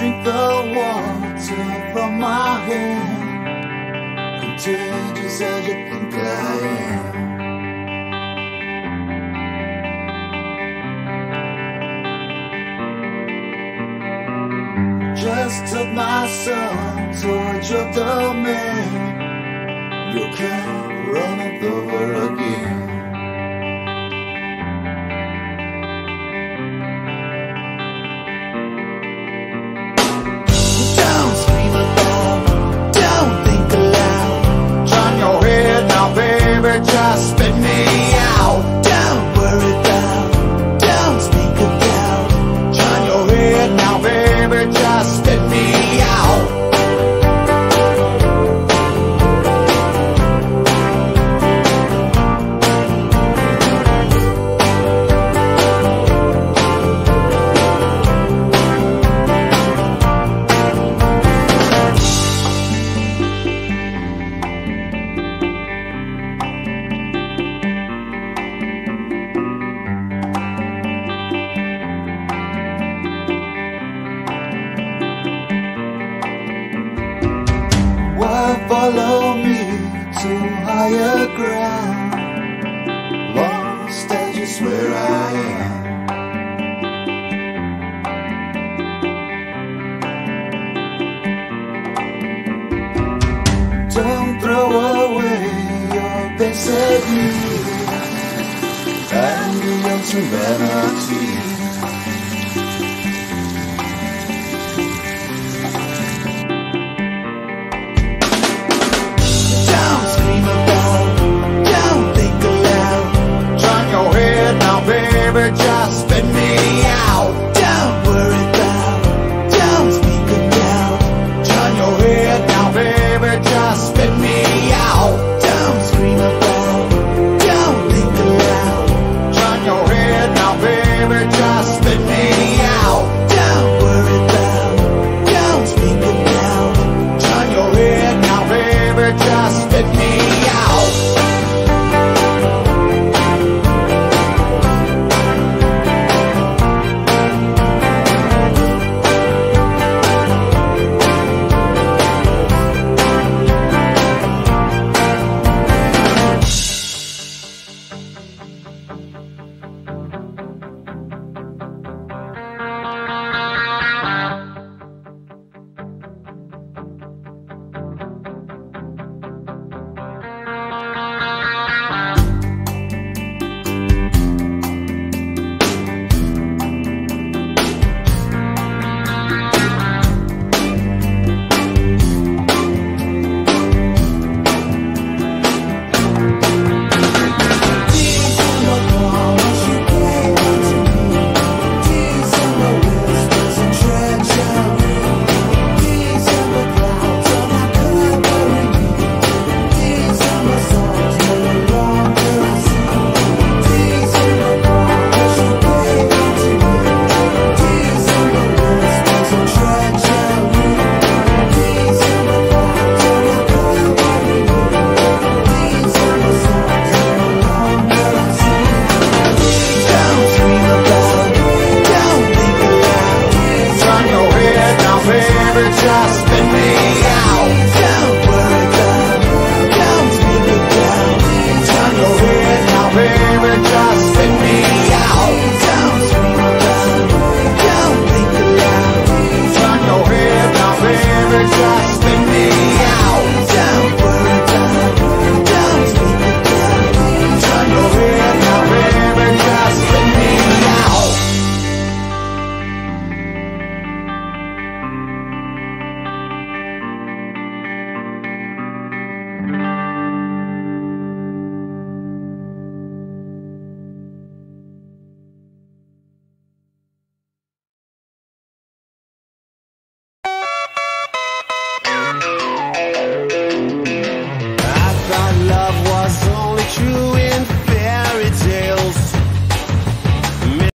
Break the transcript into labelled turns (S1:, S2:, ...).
S1: drink the water from my hand. Contagious as you think I am. Just took my son towards your domain. You can't run it over again. Follow me to higher ground? Lost as just where I am. Don't throw away your basic needs and your serenity.